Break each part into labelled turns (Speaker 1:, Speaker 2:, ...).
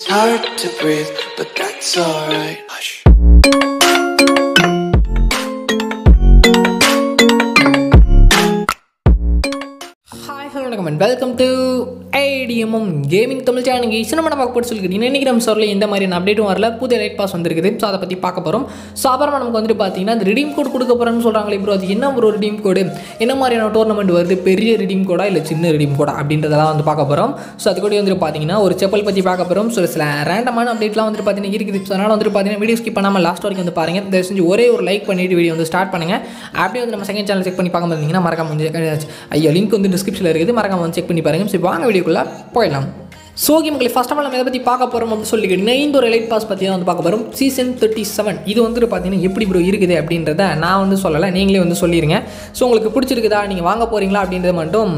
Speaker 1: It's hard to breathe, but that's alright. Hush.
Speaker 2: Hi, hello, and welcome to IDMM gaming Tamil channel இசை சினிமா பார்க்க போட்டு சொல்லிக்கிட்டீங்க இன்றைக்கி நம்ம சொல்ல எந்த மாதிரியான அப்டேட்டும் வரல. புது லைட் பாஸ் வந்திருக்குது. ஸோ அதை பற்றி பார்க்க போகிறோம் ஸோ அப்புறம் நமக்கு வந்துட்டு பார்த்தீங்கன்னா அந்த ரிடீம் கோட் கொடுக்க போகிறேன்னு சொல்கிறாங்களே ப்ரோ அது என்ன ஒரு ரிடீம் கோடு என்ன மாதிரியான டோர்னமெண்ட் வருது? பெரிய ரிடீம் கோடா இல்லை சின்ன ரிடீம் கோடா அப்படின்றதெல்லாம் வந்து பார்க்க போகிறோம் ஸோ அது கூட வந்துட்டு பார்த்தீங்கன்னா ஒரு செப்பல் பற்றி பார்க்க போகிறோம் ஸோ சில ரேண்டமான அப்டேட்லாம் வந்துட்டு பார்த்தீங்கன்னா இருக்குது. ஸோ அதனால் வந்துட்டு பார்த்தீங்கன்னா வீடியோ ஸ்கிப் பண்ணாமல் லாஸ்ட் வரைக்கும் வந்து பாருங்கள் தயவு செஞ்சு ஒரே ஒரு லைக் பண்ணிட்டு வீடியோ வந்து ஸ்டார்ட் பண்ணுங்கள் அப்படியே வந்து நம்ம செகண்ட் சேனல் செக் பண்ணி பார்க்க இருந்தீங்கன்னா மறக்காம வந்து ஐயோ லிங்க் வந்து டிஸ்கிரிப்ஷனில் இருக்குது. மறக்காம வந்து செக் பண்ணி பாருங்கள் சரி வாங்க வீடியோ வீடியோக்குள்ளே போயிடலாம் ஸோ மக்களை ஃபஸ்ட் ஆஃப் ஆல் நம்ம எதை பற்றி பார்க்க போகிறோம் அப்படின்னு சொல்லிக்கிட்டு இந்த ஒரு எலைட் பாஸ் பற்றி தான் வந்து பார்க்க போகிறோம் சீசன் தேர்ட்டி செவன் இது வந்துட்டு பார்த்தீங்கன்னா எப்படி ப்ரோ இருக்குது அப்படின்றத நான் வந்து சொல்லலை. நீங்களே வந்து சொல்லிடுங்க ஸோ உங்களுக்கு பிடிச்சிருக்குதா? நீங்கள் வாங்க போகிறீங்களா அப்படின்றத மட்டும்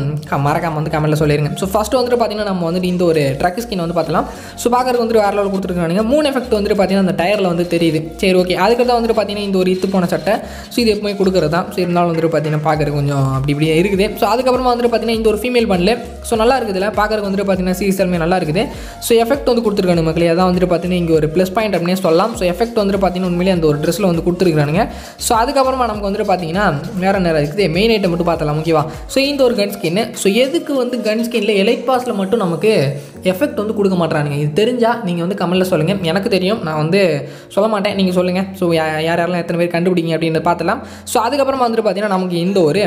Speaker 2: மறக்காமல் வந்து கமெண்ட்டில் சொல்லிடுங்க ஸோ ஃபஸ்ட்டு வந்துட்டு பார்த்தீங்கன்னா நம்ம வந்துட்டு இந்த ஒரு ட்ரக் ஸ்கின் வந்து பார்த்தலாம் ஸோ பார்க்கறதுக்கு வந்துட்டு வேறு லெவல் கொடுத்துருக்காங்க மூணு எஃபெக்ட் வந்துட்டு பார்த்தீங்கன்னா அந்த டயரில் வந்து தெரியுது. சரி ஓகே அதுக்கடுத்து வந்துட்டு பார்த்தீங்கன்னா இந்த ஒரு இத்து போன சட்டை. ஸோ இது எப்பவுமே கொடுக்குறது தான். ஸோ இருந்தாலும் வந்துட்டு பார்த்தீங்கன்னா பார்க்குறது கொஞ்சம் அப்படி இப்படியே இருக்குது. ஸோ அதுக்கப்புறமா வந்துட்டு பார்த்தீங்கன்னா இந்த ஒரு ஃபீமேல் பண்ணல ஸோ நல்லா இருக்குதுல்ல? பார்க்கறதுக்கு வந்துட்டு பார்த்தீங்கன்னா சீசன் நல்லா இருக்குது ஸோ எஃபெக்ட் வந்து கொடுத்துருக்காங்க மக்களே. அதான் வந்துட்டு பார்த்தீங்கன்னா இங்கே ஒரு ப்ளஸ் பாயிண்ட் அப்படின்னே சொல்லலாம். ஸோ எஃபெக்ட் வந்துட்டு பார்த்தீங்கன்னா உண்மையிலே அந்த ஒரு ட்ரெஸ்ஸில் வந்து கொடுத்துருக்கானுங்க ஸோ அதுக்கப்புறமா நமக்கு வந்துட்டு பார்த்தீங்கன்னா வேறு நேரம் இருக்குது? மெயின் ஐட்டம் மட்டும் பார்த்தலாம் ஓகேவா ஸோ இந்த ஒரு கன் ஸ்கின்னு ஸோ எதுக்கு வந்து கன் ஸ்கின்ல எலைட் பாஸில் மட்டும் நமக்கு எஃபெக்ட் வந்து கொடுக்க மாட்டானுங்க இது தெரிஞ்சால் நீங்கள் வந்து கமெண்ட்டில் சொல்லுங்கள் எனக்கு தெரியும். நான் வந்து சொல்ல மாட்டேன். நீங்கள் சொல்லுங்கள் ஸோ யார் யாரெல்லாம் எத்தனை பேர் கண்டுபிடிங்க அப்படின்னு பார்த்தலாம் ஸோ அதுக்கப்புறமா வந்துட்டு பார்த்தீங்கன்னா நமக்கு இந்த ஒரு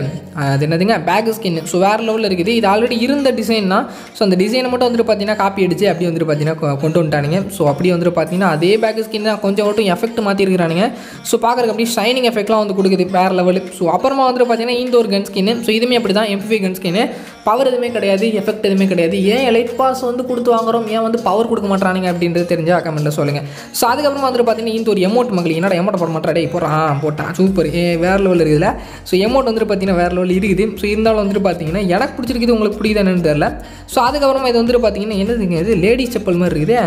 Speaker 2: அது என்னதுங்க? பேக் ஸ்கின் ஸோ வேறு லெவலில் இருக்குது. இது ஆல்ரெடி இருந்த டிசைன் தான். ஸோ அந்த டிசைனை மட்டும் வந்துட்டு பார்த்தீங்கன்னா காப்பி அடிச்சு அப்படி வந்துட்டு பார்த்தீங்கன்னா கொண்டு வந்துட்டானுங்க. ஸோ அப்படியே வந்துட்டு பார்த்தீங்கன்னா அதே பேக் ஸ்கின் தான் கொஞ்சம் மட்டும் எஃபெக்ட் மாற்றிருக்கிறானுங்க ஸோ பார்க்குறக்கு அப்படியே ஷைனிங் எஃபெக்ட்லாம் வந்து கொடுக்குது. வேறு லெவலு ஸோ அப்புறமா வந்துட்டு பார்த்தீங்கன்னா இந்த ஒரு கன் ஸ்கின்னு ஸோ இதுவுமே அப்படி தான் எம்பி கன் ஸ்கின்னு பவர் எதுவுமே கிடையாது. எஃபெக்ட் எதுவுமே கிடையாது. ஏன் லைட் பாஸ் வந்து கொடுத்து வாங்குறோம் ஏன் வந்து பவர் கொடுக்க மாட்டானுங்க அப்படின்றது தெரிஞ்சா கமெண்ட்டில் சொல்லுங்கள் ஸோ அதுக்கப்புறமா வந்துட்டு பார்த்தீங்கன்னா இந்த ஒரு எமௌண்ட் மகள் என்னடா எமௌண்ட் போட மாட்டா போடுறான் போட்டான் சூப்பர் ஏ வேறு லெவலில் இருக்குதுல ஸோ எமௌண்ட் வந்துட்டு பார்த்தீங்கன்னா வேறு லெவல் இருக்குது. ஸோ இருந்தாலும் வந்துட்டு பார்த்தீங்கன்னா எனக்கு பிடிச்சிருக்குது உங்களுக்கு பிடிக்குது என்னன்னு தெரில ஸோ அதுக்கப்புறமா இது வந்துட்டு பார்த்தீங்கன்னா என்னதுங்க இது? லேடிஸ் செப்பல் மாதிரி இருக்குது.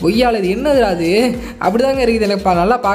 Speaker 2: பொய்யால் இது என்னது அது? அப்படிதாங்க இருக்குது எனக்கு நல்லா பா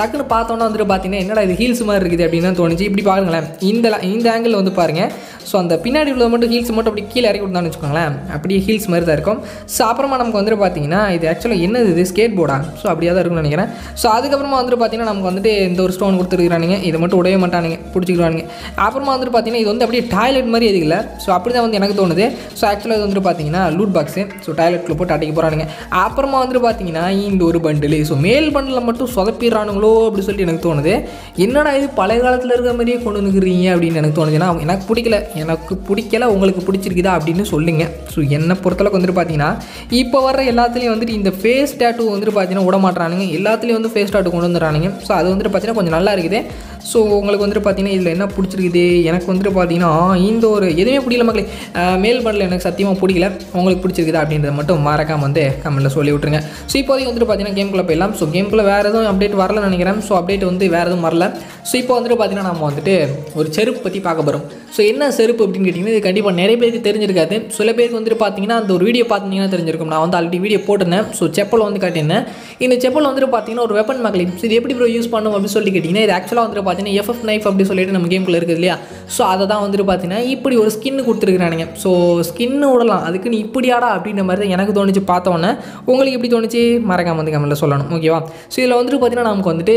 Speaker 2: டக்குன்னு பார்த்தோன்னா வந்துட்டு பார்த்தீங்கன்னா என்னடா இது ஹீல்ஸ் மாதிரி இருக்குது அப்படின்னு தோணுச்சு. இப்படி பாருங்களேன். இந்த இந்த ஆங்கிள் வந்து பாருங்கள் ஸோ அந்த பின்னாடி உள்ளது மட்டும் ஹீல்ஸ் மட்டும் அப்படி கீழே இறக்கி விட்டான்னு வச்சுக்கோங்களேன். அப்படியே ஹீல்ஸ் மாதிரி தான் இருக்கும். ஸோ அப்புறமா நமக்கு வந்துட்டு பார்த்தீங்கன்னா இது ஆக்சுவலாக என்னது இது? ஸ்கேட் போர்டா ஸோ அப்படியே தான் இருக்கும்னு நினைக்கிறேன். ஸோ அதுக்கப்புறமா வந்துட்டு பார்த்தீங்கன்னா நமக்கு வந்துட்டு இந்த ஒரு ஸ்டோன் கொடுத்துருக்குறானுங்க. இதை மட்டும் உடைய மாட்டானுங்க. பிடிச்சிக்கிறானுங்க. அப்புறமா வந்துட்டு பார்த்தீங்கன்னா இது வந்து அப்படியே டாய்லெட் மாதிரி எதுக்கு இல்லை. ஸோ அப்படி தான் வந்து எனக்கு தோணுது. ஸோ ஆக்சுவலாக இது வந்துட்டு பார்த்தீங்கன்னா லூட் பாக்ஸு ஸோ டாய்லெட்டில் போட்டு அடைக்க போகிறானுங்க அப்புறமா வந்துட்டு பார்த்தீங்கன்னா இந்த ஒரு பண்டில் ஸோ மேல் பண்டில் மட்டும் சொதப்பிடுறானுங்களோ அப்படின்னு சொல்லிட்டு எனக்கு தோணுது. என்னடா இது பழைய காலத்தில் இருக்கிற மாதிரியே கொண்டு வந்துக்கிறீங்க அப்படின்னு எனக்கு தோணுது. ஏன்னா எனக்கு பிடிக்கல. எனக்கு பிடிக்கல உங்களுக்கு பிடிச்சிருக்குதா அப்படின்னு சொல்லுங்க. ஸோ என்னை பொறுத்தளவுக்கு வந்துட்டு பார்த்தீங்கன்னா இப்போ வர எல்லாத்துலேயும் வந்துட்டு இந்த ஃபேஸ் டேட்டூ வந்துட்டு பார்த்தீங்கன்னா விட மாட்றானுங்க. எல்லாத்துலேயும் வந்து ஃபேஸ் டேட்டூ கொண்டு வந்துடுறானுங்க. ஸோ அது வந்துட்டு பார்த்தீங்கன்னா கொஞ்சம் நல்லா இருக்குது. ஸோ உங்களுக்கு வந்துட்டு பார்த்தீங்கன்னா இதில் என்ன பிடிச்சிருக்குது? எனக்கு வந்துட்டு பார்த்தீங்கன்னா இந்த ஒரு எதுவுமே பிடிக்கல மக்களே. மேல் பண்ணல எனக்கு சத்தியமாக பிடிக்கல. உங்களுக்கு பிடிச்சிருக்குதா அப்படின்றத மட்டும் மறக்காமல் வந்து கமெண்ட்டில் சொல்லி விட்ருங்க ஸோ இப்போதைக்கு வந்துட்டு பார்த்தீங்கன்னா கேம்குள்ளே போயிடலாம். ஸோ கேம்குள்ளே வேறு எதுவும் அப்டேட் வரலன்னு நினைக்கிறேன். ஸோ அப்டேட் வந்து வேறு எதுவும் வரல. ஸோ இப்போ வந்துட்டு பார்த்தீங்கன்னா நம்ம வந்துட்டு ஒரு செருப்பு பற்றி பார்க்க போகிறோம் ஸோ என்ன செருப்பு அப்படின்னு கேட்டிங்கன்னா இது கண்டிப்பாக நிறைய பேருக்கு தெரிஞ்சிருக்காது. சில பேருக்கு வந்துட்டு பார்த்தீங்கன்னா அந்த ஒரு வீடியோ பார்த்தீங்கன்னா தெரிஞ்சிருக்கும். நான் வந்து ஆல்ரெடி வீடியோ போட்டிருந்தேன். ஸோ செப்பல் வந்து காட்டியிருந்தேன். இந்த செப்பல் வந்துட்டு பார்த்தீங்கன்னா ஒரு வெப்பன் மகளிர் ஸோ இது எப்படி ப்ரோ யூஸ் பண்ணும் அப்படின்னு சொல்லி கேட்டிங்கன்னா இது ஆக்சுவலாக வந்துட்டு பார்த்தீங்கன்னா எஃப்எஃப் நைஃப் அப்படி சொல்லிட்டு நம்ம கேம்குள்ளே இருக்குது இல்லையா? ஸோ அதை தான் வந்துட்டு பார்த்தீங்கன்னா இப்படி ஒரு ஸ்கின்னு கொடுத்துருக்குறானுங்க. ஸோ ஸ்கின்னு விடலாம் அதுக்குன்னு இப்படியாடா அப்படின்ற மாதிரி தான் எனக்கு தோணுச்சு பார்த்தோன்னே உங்களுக்கு எப்படி தோணுச்சு? மறக்காம வந்து கமெண்ட்டில் சொல்லணும். ஓகேவா ஸோ இதில் வந்துட்டு பார்த்தீங்கன்னா நமக்கு வந்துட்டு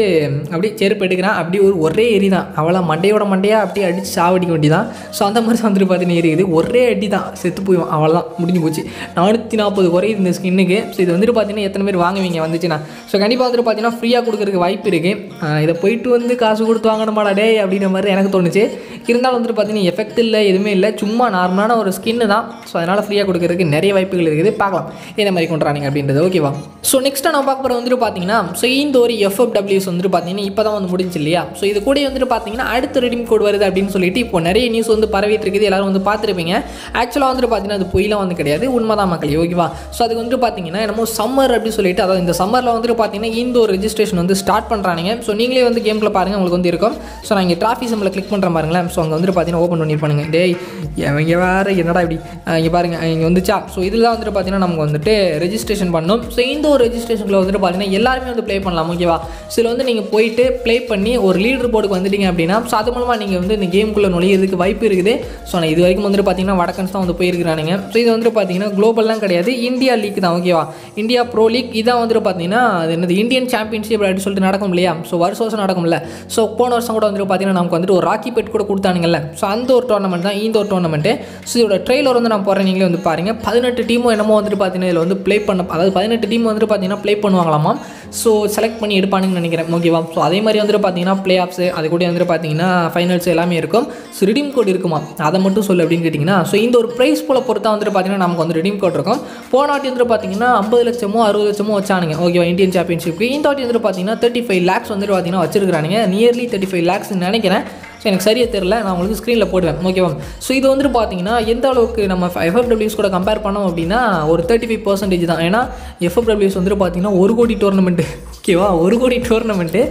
Speaker 2: அப்படியே செருப்பு எடுக்கிறேன். அப்படியே ஒரு ஒரே எரி தான் அவ்வளோ மண்டையோட மண்டையாக அப்படியே அடித்து சாவடிக்க வேண்டி தான் ஸோ அந்த மாதிரி தான் வந்துட்டு பார்த்தீங்கன்னா இருக்குது. ஒரே அடி தான் செத்து போயிடும் அவ்வளோதான் முடிஞ்சு போச்சு. நானூற்றி நாற்பது குறையுது இந்த ஸ்கின்னுக்கு ஸோ இது வந்துட்டு பார்த்தீங்கன்னா எத்தனை பேர் வாங்குவீங்க வந்துச்சுன்னா? ஸோ கண்டிப்பாக வந்துட்டு பார்த்தீங்கன்னா ஃப்ரீயாக கொடுக்குறதுக்கு வாய்ப்பு இருக்குது இதை போயிட்டு வந்து காசு கொடுத்து வாங்கணுமாடா டே அப்படின்ற மாதிரி எனக்கு தோணுச்சு. இருந்தாலும் வந்துட்டு பார்த்தீங்கன்னா எஃபெக்ட் இல்லை எதுவுமே இல்லை. சும்மா நார்மலான ஒரு ஸ்கின்னு தான். ஸோ அதனால் ஃப்ரீயாக கொடுக்குறதுக்கு நிறைய வாய்ப்புகள் இருக்குது. பார்க்கலாம். என்ன மாதிரி கொண்டுறாங்க அப்படின்றது. ஓகே ஓகேவா? ஸோ நெக்ஸ்ட்டு நான் பார்க்க போகிற வந்துட்டு பார்த்தீங்கன்னா ஸோ இந்த ஒரு எஃப்எஃப்டபிள்யூஸ் வந்துட்டு பார்த்தீங்கன்னா இப்போ தான் வந்து முடிஞ்சு இல்லையா? ஸோ இது கூட வந்துட்டு பார்த்தீங்கன்னா அடுத்த ரெடிம் கோட் வருது அப்படின்னு சொல்லிட்டு இப்போ நிறைய நியூஸ் வந்து பரவிட்டு இருக்குது. எல்லாரும் வந்து பார்த்துருப்பீங்க. ஆக்சுவலாக வந்துட்டு பார்த்தீங்கன்னா அது பொய்லாம் வந்து கிடையாது. உண்மைதான் மக்கள் ஓகேவா? ஸோ அதுக்கு வந்துட்டு பார்த்தீங்கன்னா என்னமோ சம்மர் அப்படின்னு சொல்லிட்டு அதாவது இந்த சம்மரில் வந்துட்டு பார்த்தீங்கன்னா இந்த ஒரு ரெஜிஸ்ட்ரேஷன் வந்து ஸ்டார்ட் பண்ணுறாங்க ஸோ நீங்களே வந்து கேமில் பாருங்கள் உங்களுக்கு வந்து இருக்கும். ஸோ நான் இங்கே ட்ராஃபி சம்மில் கிளிக் பண்ணுற பாருங்களேன். ஸோ அங்கே வந்துட்டு பார்த்தீங்கன்னா ஓப்பன் பண்ணியிருப்பானுங்க டேய் இவங்க வேறு என்னடா இப்படி? இங்கே பாருங்கள் இங்கே வந்துச்சா? ஸோ இதில் வந்துட்டு பார்த்தீங்கன்னா நமக்கு வந்துட்டு ரெஜிஸ்ட்ரேஷன் பண்ணணும். ஸோ இந்த ஒரு ரெஜிஸ்ட்ரேஷனில் வந்துட்டு பார்த்தீங்கன்னா எல்லாருமே வந்து ப்ளே பண்ணலாம் ஓகேவா சில வந்து நீங்கள் போயிட்டு ப்ளே பண்ணி ஒரு லீடர் போர்டுக்கு வந்துட்டீங்க அப்படின்னா ஸோ அது மூலமாக நீங்கள் வந்து இந்த கேமுக்குள்ளே நுழையிறதுக்கு வாய்ப்பு இருக்குது. ஸோ நான் இது வரைக்கும் வந்துட்டு பார்த்தீங்கன்னா வடக்கன்ஸ் தான் வந்து போயிருக்கிறானுங்க. ஸோ இது வந்துட்டு பார்த்தீங்கன்னா குளோபல்லாம் கிடையாது. இந்தியா லீக் தான் ஓகேவா இந்தியா ப்ரோ லீக் இதான் வந்துட்டு பார்த்தீங்கன்னா அது என்னது இந்தியன் சாம்பியன்ஷிப் அப்படின்னு சொல்லிட்டு நடக்கும் இல்லையா? ஸோ வருஷம் வருஷம் நடக்கும்ல. ஸோ போன வருஷம் கூட வந்துட்டு பார்த்தீங்கன்னா நமக்கு வந்துட்டு ஒரு ராக்கி பெட் கூட கொடுத்தானுங்கல்ல. ஸோ அந்த ஒரு டோர்னமெண்ட் தான் இந்த ஒரு டோர்னமெண்ட்டு ஸோ இதோட ட்ரெயிலர் வந்து நான் போகிறேன் நீங்களே வந்து பாருங்கள் பதினெட்டு டீமும் என்னமோ வந்துட்டு பார்த்தீங்கன்னா இதில் வந்து ப்ளே பண்ண அதாவது பதினெட்டு டீம் வந்துட்டு பார்த்தீங்கன்னா ப்ளே பண்ணுவாங்களாமா? ஸோ செலக்ட் பண்ணி எடுப்பானுங்கன்னு நினைக்கிறேன். ஓகேவா ஸோ அதே மாதிரி வந்துட்டு பார்த்தீங்கன்னா ப்ளே ஆஃப்ஸு அது கூட வந்துட்டு பார்த்தீங்கன்னா ஃபைனல்ஸ் எல்லாமே இருக்கும். ஸோ ரிடீம் கோட் இருக்குமா? அதை மட்டும் சொல்லு அப்படின்னு கேட்டிங்கன்னா ஸோ இந்த ஒரு ப்ரைஸ் போல பொறுத்தா வந்துட்டு பார்த்தீங்கன்னா நமக்கு வந்து ரிடீம் கோட் இருக்கும். போன வாட்டி வந்துட்டு பார்த்தீங்கன்னா ஐம்பது லட்சமோ அறுபது லட்சமோ வச்சானுங்க. ஓகேவா இந்தியன் சாம்பியன்ஷிப்க்கு இந்த வாட்டி வந்துட்டு பார்த்தீங்கன்னா தேர்ட்டி ஃபைவ் லேக்ஸ் வந்துட்டு பார்த்தீங்கன்னா வச்சிருக்கானுங்க நியர்லி தேர்ட்டி ஃபைவ் லேக்ஸ் நினைக்கிறேன். ஸோ எனக்கு சரியாக தெரில நான் உங்களுக்கு ஸ்க்ரீனில் போடுவேன். ஓகேவா ஸோ இது வந்துட்டு பார்த்தீங்கன்னா எந்த அளவுக்கு நம்ம எஃப்எஃப்டபிள்யூஸ் கூட கம்பேர் பண்ணோம் அப்படின்னா ஒரு தேர்ட்டி ஃபைவ் பர்சன்டேஜ் தான். ஏன்னா எஃப்எஃப்டபிள்யூஸ் வந்துட்டு பார்த்தீங்கன்னா ஒரு கோடி டோர்னமெண்ட்டு ஓகேவா ஒரு கோடி டோர்னமெண்ட்டு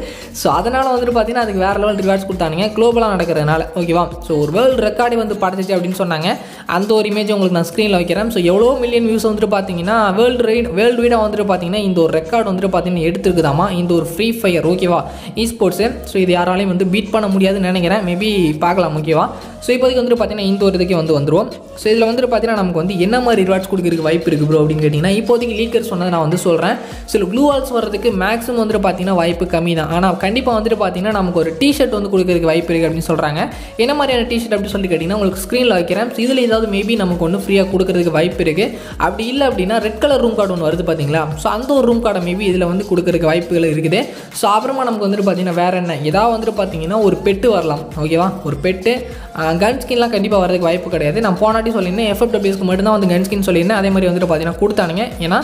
Speaker 2: ஸோ அதனால் வந்துட்டு பார்த்தீங்கன்னா அதுக்கு வேறு லெவல் ரிவார்ட்ஸ் கொடுத்தானுங்க. குளோபலாக நடக்கிறதுனால. ஓகேவா ஸோ ஒரு வேர்ல்டு ரெக்கார்டே வந்து படைச்சிச்சு அப்படின்னு சொன்னாங்க. அந்த ஒரு இமேஜ் உங்களுக்கு நான் ஸ்க்ரீனில் வைக்கிறேன். ஸோ எவ்வளோ மில்லியன் வியூஸ் வந்துட்டு பார்த்தீங்கன்னா வேர்ல்டு ரைட் வேர்ல்டு வீடாக வந்துட்டு பார்த்தீங்கன்னா இந்த ஒரு ரெக்கார்டு வந்துட்டு பார்த்தீங்கன்னா எடுத்துருக்குதாமா? இந்த ஒரு ஃப்ரீ ஃபயர் ஓகேவா இ ஸ்போர்ட்ஸு ஸோ இது யாராலையும் வந்து பீட் பண்ண முடியாதுன்னு நினைக்கிறேன். மேபி பார்க்கலாம் ஓகேவா ஸோ இப்போதைக்கு வந்துட்டு பார்த்தீங்கன்னா இந்த ஒரு இதுக்கே வந்து வந்துருவோம். ஸோ இதில் வந்துட்டு பார்த்தீங்கன்னா நமக்கு வந்து என்ன மாதிரி ரிவார்ட்ஸ் கொடுக்குறதுக்கு வாய்ப்பு இருக்குது ப்ரோ அப்படின்னு கேட்டிங்கன்னா இப்போதைக்கு லீக்கர் சொன்னதை நான் வந்து சொல்கிறேன் சில க்ளூ வால்ஸ் வர்றதுக்கு மேக்ஸிமம் வந்துட்டு பார்த்தீங்கன்னா வாய்ப்பு கம்மி தான் ஆனால் கண்டிப்பாக வந்துட்டு பார்த்தீங்கன்னா நமக்கு ஒரு டிஷர்ட் வந்து கொடுக்கறதுக்கு வாய்ப்பு இருக்குது அப்படின்னு சொல்கிறாங்க என்ன மாதிரியான டிஷர்ட் அப்படின்னு சொல்லி கேட்டிங்கன்னா உங்களுக்கு ஸ்க்ரீனில் வைக்கிறேன். ஸோ இதில் ஏதாவது மேபி நமக்கு ஒன்று ஃப்ரீயாக கொடுக்கறதுக்கு வாய்ப்பு இருக்குது அப்படி இல்லை அப்படின்னா ரெட் கலர் ரூம் கார்டு ஒன்று வருது பார்த்தீங்களா ஸோ அந்த ஒரு ரூம் கார்டை மேபி இதில் வந்து கொடுக்கறதுக்கு வாய்ப்புகள் இருக்குது. ஸோ அப்புறமா நமக்கு வந்துட்டு பார்த்தீங்கன்னா வேறு என்ன? ஏதாவது வந்துட்டு பார்த்தீங்கன்னா ஒரு பெட்டு வரலாம். ஓகேவா ஒரு பெட்டு கன் ஸ்கின்லாம் கண்டிப்பாக வரதுக்கு வாய்ப்பு கிடையாது. நான் போனாட்டி சொல்லியிருந்தேன் எஃப்எஃப்டபிள்யூஸ்க்கு மட்டும் தான் வந்து கன் ஸ்கின் சொல்லியிருந்தேன். அதே மாதிரி வந்துட்டு பார்த்தீங்கன்னா கொடுத்தானுங்க. ஏன்னா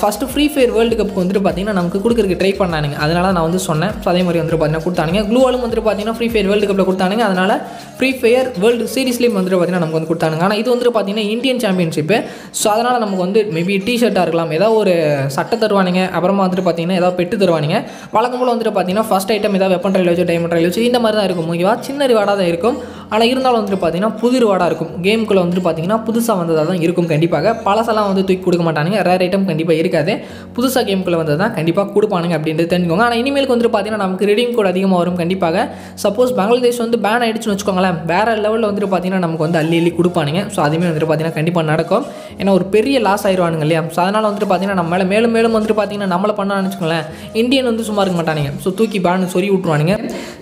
Speaker 2: ஃபஸ்ட்டு ஃப்ரீ ஃபயர் வேர்ல்டு கப்புக்கு வந்துட்டு பார்த்தீங்கன்னா நமக்கு கொடுக்குறதுக்கு ட்ரை பண்ணானுங்க. அதனால நான் வந்து சொன்னேன். ஸோ அதே மாதிரி வந்துட்டு பார்த்தீங்கன்னா கொடுத்தானுங்க. க்ளூவாலும் வந்துட்டு பார்த்தீங்கன்னா ஃப்ரீ ஃபயர் வேர்ல்டு கப்பில் கொடுத்தானுங்க. அதனால் ஃப்ரீ ஃபயர் வேர்ல்டு சீரிஸ்லேயும் வந்துட்டு பார்த்தீங்கன்னா நமக்கு வந்து கொடுத்தானுங்க. ஆனால் இது வந்துட்டு பார்த்தீங்கன்னா இந்தியன் சாம்பியன்ஷிப்பு ஸோ அதனால் நமக்கு வந்து மேபி டிஷர்ட்டாக இருக்கலாம். ஏதாவது ஒரு சட்டை தருவானுங்க. அப்புறமா வந்துட்டு பார்த்தீங்கன்னா ஏதாவது பெட்டு தருவானுங்க. வழக்கம் போல் வந்துட்டு பார்த்தீங்கன்னா ஃபஸ்ட் ஐட்டம் ஏதாவது வெப்பன் ரயில் வச்சு டைமண்ட் ரயில் வச்சு இந்த மாதிரி தான் இருக்கும். ஓகேவா? சின்ன ரிவார்டாக தான் இருக்கும். ஆனால் இருந்தாலும் வந்துட்டு பார்த்தீங்கன்னா புது ரிவார்டாக இருக்கும் கேமுக்குள்ளே வந்துட்டு பார்த்தீங்கன்னா புதுசாக வந்ததாக தான் இருக்கும் கண்டிப்பாக. பழசெல்லாம் வந்து தூக்கி கொடுக்க மாட்டானுங்க. ரேர் ஐட்டம் கண்டிப்பாக இருக்காது. புதுசாக கேமுக்குள்ளே வந்தது தான் கண்டிப்பாக கொடுப்பானுங்க அப்படின்றது தெரிஞ்சுக்கோங்க. ஆனால் இனிமேலுக்கு வந்துட்டு பார்த்தீங்கன்னா நமக்கு ரெடீம் கோட் அதிகமாக வரும் கண்டிப்பாக. சப்போஸ் பங்களாதேஷ் வந்து பேன் ஆயிடுச்சுன்னு வச்சுக்கோங்களேன். வேறு லெவலில் வந்துட்டு பார்த்தீங்கன்னா நமக்கு வந்து அள்ளி அள்ளி கொடுப்பானுங்க. ஸோ அதுவுமே வந்துட்டு பார்த்தீங்கன்னா கண்டிப்பாக நடக்கும். ஏன்னா ஒரு பெரிய லாஸ் ஆயிடுவானுங்க இல்லையா? ஸோ அதனால் வந்துட்டு பார்த்தீங்கன்னா நம்ம மேலே மேலும் மேலும் வந்துட்டு பார்த்தீங்கன்னா நம்மளை பண்ணான்னு வச்சுக்கோங்களேன் இந்தியன் வந்து சும்மா இருக்க மாட்டானுங்க. ஸோ தூக்கி பேன் சொல்லி விட்ருவானுங்க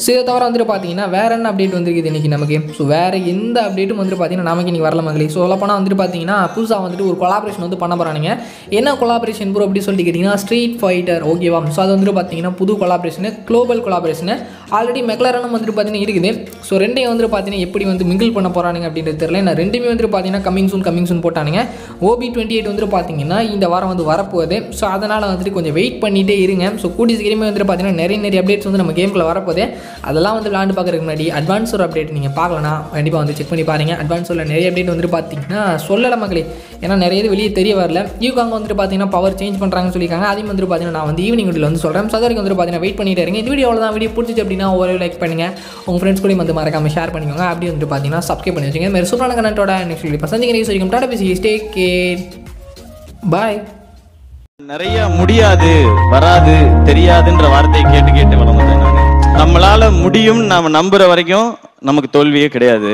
Speaker 2: ஸோ இதை தவிர வந்துட்டு பார்த்தீங்கன்னா வேற என்ன அப்டேட் வந்துருக்குது இன்றைக்கி நமக்கு? ஸோ வேறு எந்த அப்டேட்டும் வந்துட்டு பார்த்தீங்கன்னா நமக்கு இன்றைக்கி வரல மகளே. ஸோ சொல்லப்போனால் வந்துட்டு பார்த்தீங்கன்னா புதுசாக வந்துட்டு ஒரு கொலாபரேஷன் வந்து பண்ண போகிறானுங்க என்ன கொலாபரேஷன் ப்ரோ அப்படின்னு சொல்லிட்டு கேட்டிங்கன்னா ஸ்ட்ரீட் ஃபைட்டர் ஓகேவா ஸோ அது வந்துட்டு பார்த்தீங்கன்னா புது கொலாபரேஷனு குளோபல் கொலாபரேஷனு ஆல்ரெடி மெக்லாரனும் வந்துட்டு பார்த்தீங்கன்னா இருக்குது. ஸோ ரெண்டையும் வந்துட்டு பார்த்தீங்கன்னா எப்படி வந்து மிங்கிள் பண்ண போகிறானுங்க அப்படின்றது தெரியல. நான் ரெண்டுமே வந்துட்டு பார்த்தீங்கன்னா கமிங் சூன் கமிங் சூன் போட்டானுங்க. ஓபி டுவெண்ட்டி எயிட் வந்துட்டு பார்த்தீங்கன்னா இந்த வாரம் வந்து வரப்போகுது. ஸோ அதனால் வந்துட்டு கொஞ்சம் வெயிட் பண்ணிகிட்டே இருங்க. ஸோ கூடி சீக்கிரமே வந்துட்டு பார்த்தீங்கன்னா நிறைய நிறைய அப்டேட்ஸ் வந்து நம்ம கேமில் வரப்போகுது. அதெல்லாம் வந்து விளாண்டு பார்க்குறதுக்கு முன்னாடி அட்வான்ஸ் ஒரு அப்டேட் நீங்கள் பார்க்கலனா கண்டிப்பாக வந்து செக் பண்ணி பாருங்கள் அட்வான்ஸில் நிறைய அப்டேட் வந்துட்டு பார்த்தீங்கன்னா சொல்லலை மக்களே. ஏன்னா நிறைய இது வெளியே தெரிய வரல. யூகாங் வந்துட்டு பார்த்தீங்கன்னா பவர் சேஞ்ச் பண்ணுறாங்கன்னு சொல்லியிருக்காங்க. அதையும் வந்துட்டு பார்த்தீங்கன்னா நான் வந்து ஈவினிங் வீட்டில் வந்து சொல்கிறேன் ஸோ அது வரைக்கும் வந்துட்டு பார்த்தீங்கன்னா வெயிட் பண்ணிட்டு இருங்க. இந்த வீடியோ தான் வீடியோ பிடிச்சிச்சு அப்படின்னா ஒரு லைக் பண்ணுங்கள் உங்கள் ஃப்ரெண்ட்ஸ் கூட வந்து மறக்காமல் ஷேர் பண்ணிக்கோங்க. அப்படி வந்துட்டு பார்த்தீங்கன்னா சப்ஸ்கிரைப் பண்ணி வச்சுங்க மாதிரி சூப்பரான கனெக்டோட நெக்ஸ்ட் வீடியோ பசங்க நியூஸ் வரைக்கும் tata PC stay K bye
Speaker 3: நிறைய முடியாது வராது தெரியாதுன்ற வார்த்தையை கேட்டு கேட்டு வளர்ந்தேன் நான். நம்மளால முடியும் நாம நம்புற வரைக்கும் நமக்கு தோல்வியே கிடையாது.